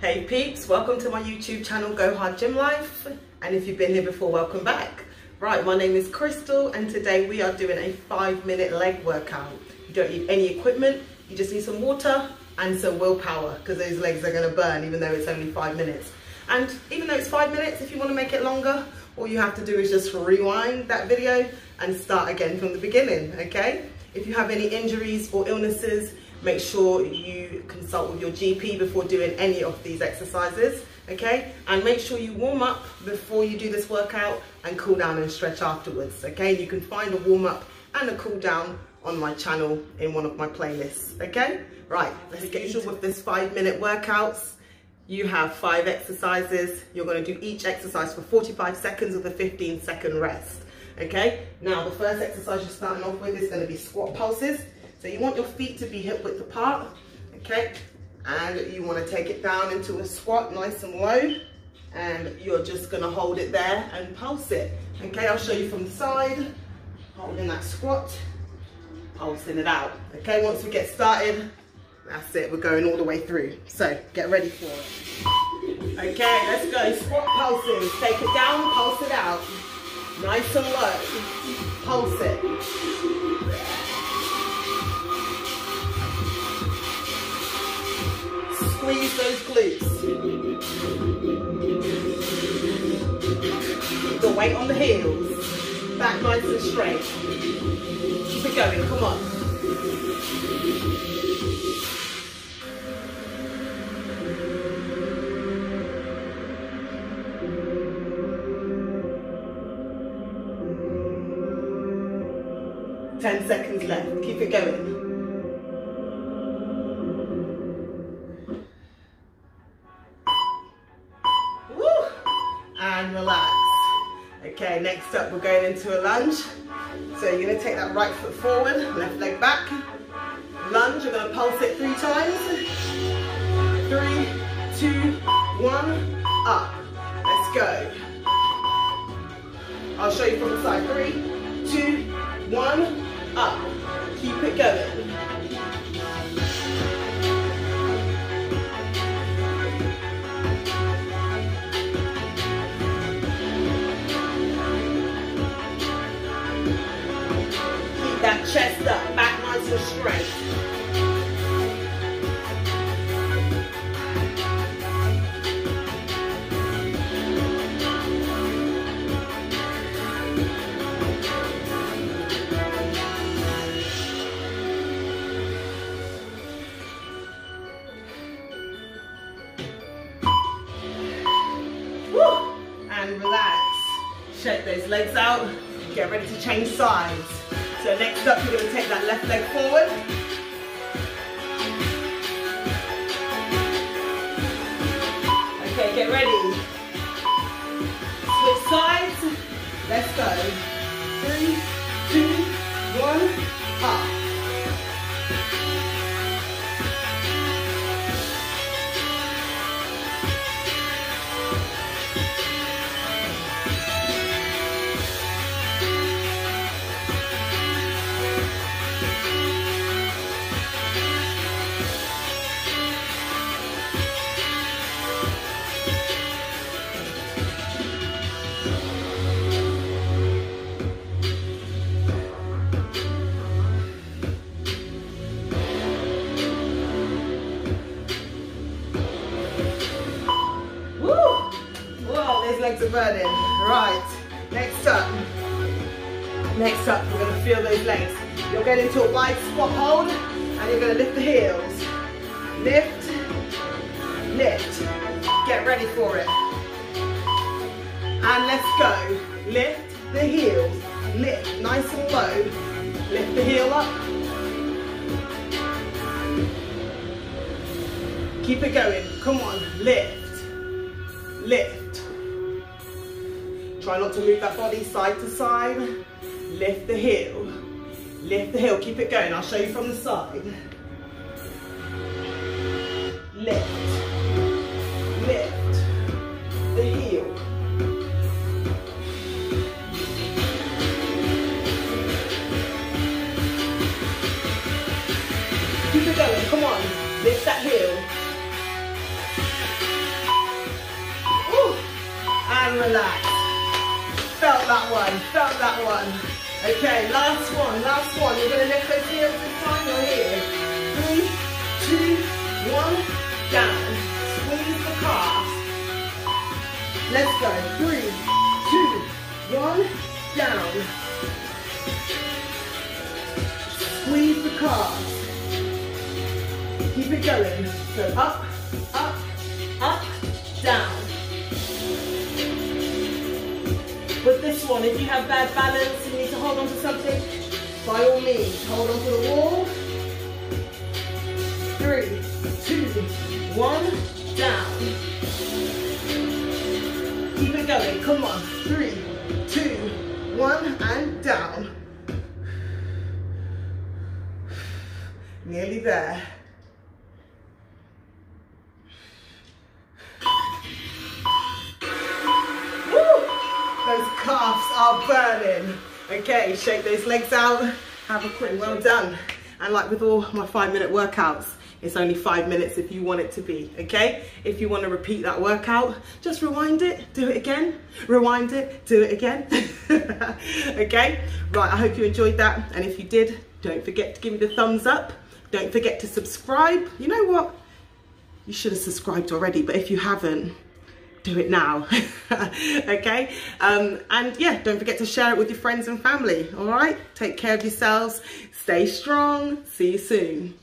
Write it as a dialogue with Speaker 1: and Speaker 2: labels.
Speaker 1: Hey peeps, welcome to my YouTube channel Go Hard Gym Life and if you've been here before, welcome back. Right, my name is Krystle and today we are doing a five minute leg workout. You don't need any equipment, you just need some water and some willpower because those legs are going to burn even though it's only five minutes. And even though it's five minutes, if you want to make it longer, all you have to do is just rewind that video and start again from the beginning, okay? If you have any injuries or illnesses, make sure you consult with your GP before doing any of these exercises, okay? And make sure you warm up before you do this workout and cool down and stretch afterwards, okay? You can find a warm up and a cool down on my channel in one of my playlists, okay? Right, let's get usual with this five minute workouts. You have five exercises. You're gonna do each exercise for 45 seconds with a 15 second rest, okay? Now, the first exercise you're starting off with is gonna be squat pulses. So you want your feet to be hip width apart, okay? And you wanna take it down into a squat, nice and low. And you're just gonna hold it there and pulse it. Okay, I'll show you from the side. Holding that squat, pulsing it out. Okay, once we get started, that's it, we're going all the way through. So get ready for it. Okay, let's go, squat pulses. Take it down, pulse it out. Nice and low, pulse it. Squeeze those glutes. The weight on the heels. Back nice and straight. Keep it going, come on. Ten seconds left. Keep it going. Woo! And relax. Okay, next up we're going into a lunge. So you're gonna take that right foot forward, left leg back. Lunge, you're gonna pulse it three times. Three, two, one, up. Let's go. I'll show you from the side. Three, two, one, up. Keep it going. Shake those legs out. Get ready to change sides. So next up, you're gonna take that left leg forward. Okay, get ready. Switch sides. Let's go. Three, two, one, up. Legs are burning. Right, next up. Next up, we're gonna feel those legs. You're going into a wide squat hold, and you're gonna lift the heels. Lift, lift. Get ready for it. And let's go. Lift the heels. Lift, nice and low. Lift the heel up. Keep it going. Come on, lift, lift. Try not to move that body side to side. Lift the heel, lift the heel. Keep it going. I'll show you from the side. Lift, lift the heel. Keep it going. Come on. Lift that heel. relax. Felt that one, felt that one. Okay, last one, last one. You're gonna lift those heels time, you're here. Three, two, one, down. Squeeze the calves. Let's go. Three, two, one, down. Squeeze the calves. Keep it going. So up, up, up, down. With this one, if you have bad balance and you need to hold on to something, by all means, hold on to the wall. Three, two, one, down. Keep it going, come on. Three, two, one, and down. Nearly there. Those calves are burning. Okay, shake those legs out. Have a quick, well done. And like with all my five minute workouts, it's only five minutes if you want it to be, okay? If you want to repeat that workout, just rewind it, do it again, rewind it, do it again, okay? Right, I hope you enjoyed that. And if you did, don't forget to give me the thumbs up. Don't forget to subscribe. You know what? You should have subscribed already, but if you haven't, do it now. Okay? Um, and yeah don't forget to share it with your friends and family. All right? Take care of yourselves. Stay strong. See you soon